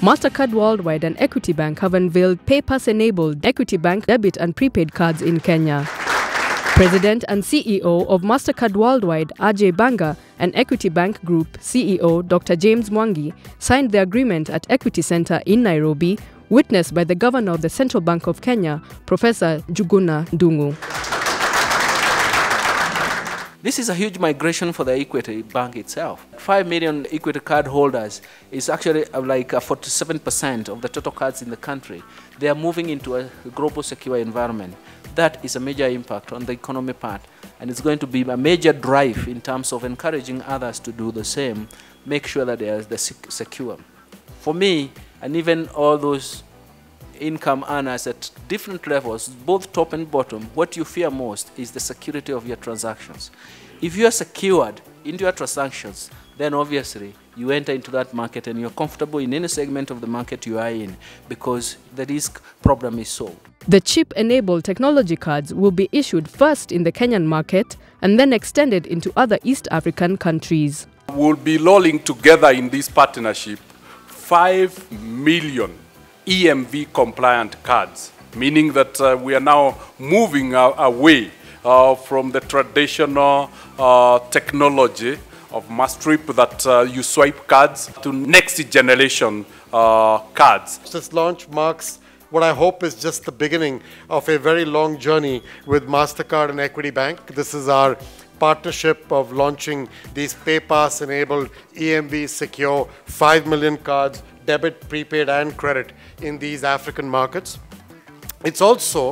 MasterCard Worldwide and Equity Bank have unveiled PayPass enabled Equity Bank debit and prepaid cards in Kenya. President and CEO of MasterCard Worldwide, Ajay Banga, and Equity Bank Group CEO Dr. James Mwangi signed the agreement at Equity Center in Nairobi, witnessed by the Governor of the Central Bank of Kenya, Professor Njuguna Ndung'u. This is a huge migration for the Equity Bank itself. 5 million Equity card holders is actually uh, like 47% of the total cards in the country. They are moving into a global secure environment. That is a major impact on the economy part and it's going to be a major drive in terms of encouraging others to do the same, make sure that they are secure. For me, and even all those income earners at different levels, both top and bottom, what you fear most is the security of your transactions. If you are secured into your transactions, then obviously you enter into that market and you're comfortable in any segment of the market you are in because the risk problem is solved. The chip-enabled technology cards will be issued first in the Kenyan market and then extended into other East African countries. We'll be rolling together in this partnership 5 million EMV compliant cards, meaning that uh, we are now moving uh, away uh, from the traditional uh, technology of mag strip that uh, you swipe cards to next generation uh, cards. This launch marks what I hope is just the beginning of a very long journey with MasterCard and Equity Bank. This is our partnership of launching these PayPass enabled EMV secure 5 million cards debit, prepaid, and credit in these African markets. It's also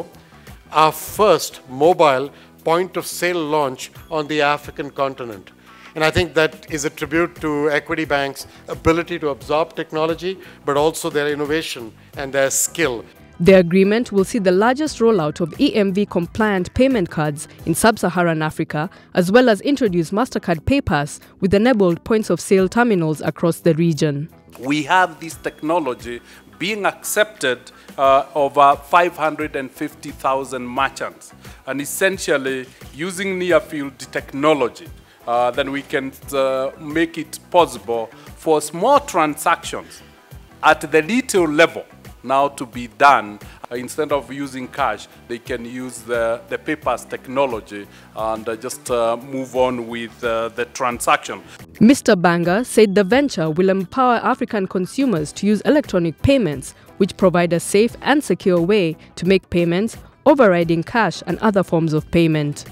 our first mobile point of sale launch on the African continent. And I think that is a tribute to Equity Bank's ability to absorb technology, but also their innovation and their skill. The agreement will see the largest rollout of EMV compliant payment cards in sub Saharan Africa, as well as introduce MasterCard PayPass with enabled points of sale terminals across the region. We have this technology being accepted uh, over 550,000 merchants, and essentially using near field technology. Uh, then we can uh, make it possible for small transactions at the retail level now to be done. Instead of using cash, they can use the, the PayPass technology and uh, just uh, move on with uh, the transaction. Mr. Banga said the venture will empower African consumers to use electronic payments, which provide a safe and secure way to make payments, overriding cash and other forms of payment.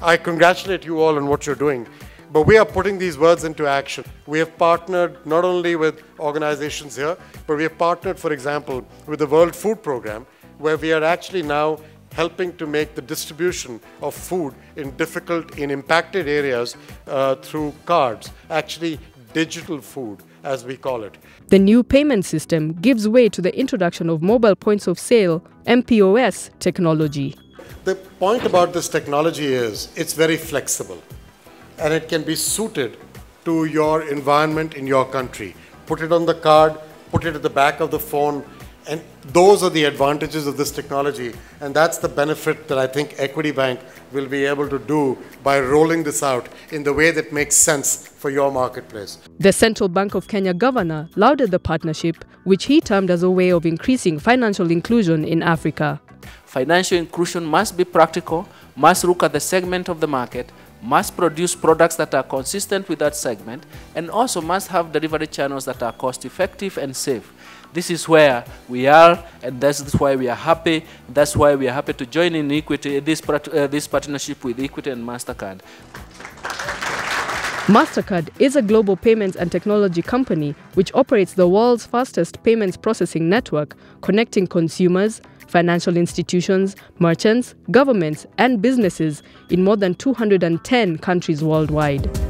I congratulate you all on what you're doing. But we are putting these words into action. We have partnered not only with organizations here, but we have partnered, for example, with the World Food Program, where we are actually now helping to make the distribution of food in difficult, in impacted areas uh, through cards, actually digital food, as we call it. The new payment system gives way to the introduction of mobile points of sale, MPOS technology. The point about this technology is it's very flexible and it can be suited to your environment in your country. Put it on the card, put it at the back of the phone, and those are the advantages of this technology. And that's the benefit that I think Equity Bank will be able to do by rolling this out in the way that makes sense for your marketplace. The Central Bank of Kenya governor lauded the partnership, which he termed as a way of increasing financial inclusion in Africa. Financial inclusion must be practical, must look at the segment of the market, must produce products that are consistent with that segment and also must have delivery channels that are cost effective and safe. This is where we are and that's why we are happy. That's why we are happy to join in Equity, this, uh, this partnership with Equity and MasterCard. MasterCard is a global payments and technology company which operates the world's fastest payments processing network, connecting consumers, financial institutions, merchants, governments, and businesses in more than 210 countries worldwide.